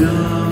done.